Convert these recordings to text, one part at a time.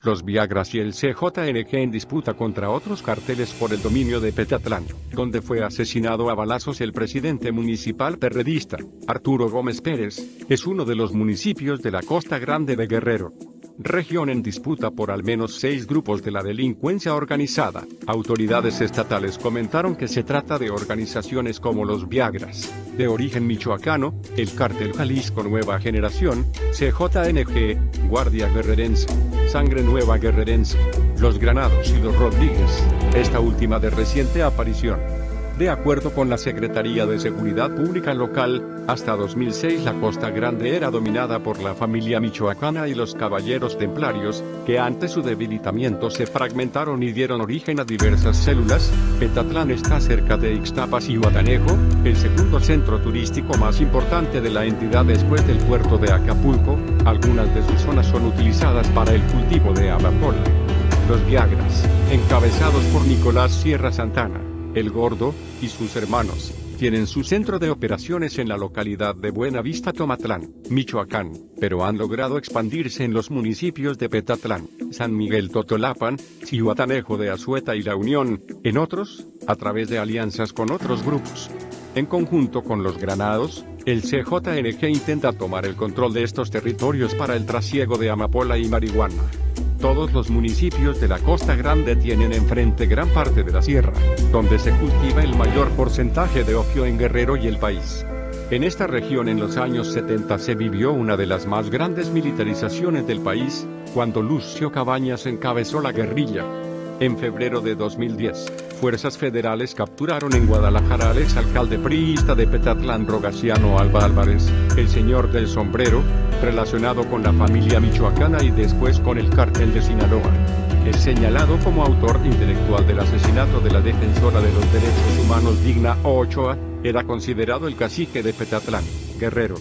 Los Viagras y el CJNG en disputa contra otros carteles por el dominio de Petatlán, donde fue asesinado a balazos el presidente municipal perredista, Arturo Gómez Pérez, es uno de los municipios de la Costa Grande de Guerrero región en disputa por al menos seis grupos de la delincuencia organizada. Autoridades estatales comentaron que se trata de organizaciones como los Viagras, de origen michoacano, el Cártel Jalisco Nueva Generación, CJNG, Guardia Guerrerense, Sangre Nueva Guerrerense, Los Granados y los Rodríguez, esta última de reciente aparición. De acuerdo con la Secretaría de Seguridad Pública Local, hasta 2006 la Costa Grande era dominada por la familia michoacana y los caballeros templarios, que ante su debilitamiento se fragmentaron y dieron origen a diversas células. Petatlán está cerca de Ixtapas y Guadanejo, el segundo centro turístico más importante de la entidad después del puerto de Acapulco, algunas de sus zonas son utilizadas para el cultivo de amapola. Los Viagras, encabezados por Nicolás Sierra Santana el Gordo, y sus hermanos, tienen su centro de operaciones en la localidad de Buenavista Tomatlán, Michoacán, pero han logrado expandirse en los municipios de Petatlán, San Miguel Totolapan, Cihuatanejo de Azueta y La Unión, en otros, a través de alianzas con otros grupos. En conjunto con los granados, el CJNG intenta tomar el control de estos territorios para el trasiego de amapola y marihuana. Todos los municipios de la Costa Grande tienen enfrente gran parte de la sierra, donde se cultiva el mayor porcentaje de opio en Guerrero y el país. En esta región en los años 70 se vivió una de las más grandes militarizaciones del país, cuando Lucio Cabañas encabezó la guerrilla. En febrero de 2010, fuerzas federales capturaron en Guadalajara al exalcalde priista de Petatlán Rogaciano Alba Álvarez, el señor del sombrero, relacionado con la familia michoacana y después con el cártel de Sinaloa. Es señalado como autor intelectual del asesinato de la defensora de los derechos humanos Digna Ochoa, era considerado el cacique de Petatlán, Guerrero.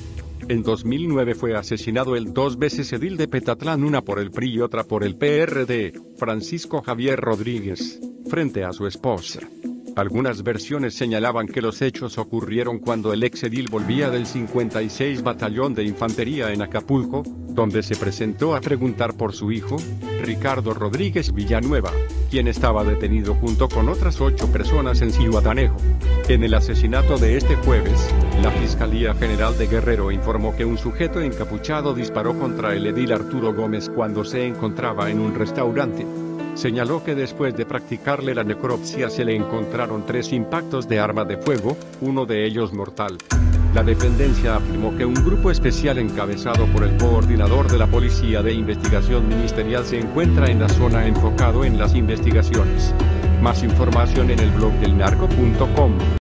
En 2009 fue asesinado el dos veces edil de Petatlán, una por el PRI y otra por el PRD, Francisco Javier Rodríguez, frente a su esposa. Algunas versiones señalaban que los hechos ocurrieron cuando el ex edil volvía del 56 Batallón de Infantería en Acapulco, donde se presentó a preguntar por su hijo, Ricardo Rodríguez Villanueva, quien estaba detenido junto con otras ocho personas en Cihuatanejo. En el asesinato de este jueves, la Fiscalía General de Guerrero informó que un sujeto encapuchado disparó contra el edil Arturo Gómez cuando se encontraba en un restaurante. Señaló que después de practicarle la necropsia se le encontraron tres impactos de arma de fuego, uno de ellos mortal. La dependencia afirmó que un grupo especial encabezado por el coordinador de la Policía de Investigación Ministerial se encuentra en la zona enfocado en las investigaciones. Más información en el blog del narco.com.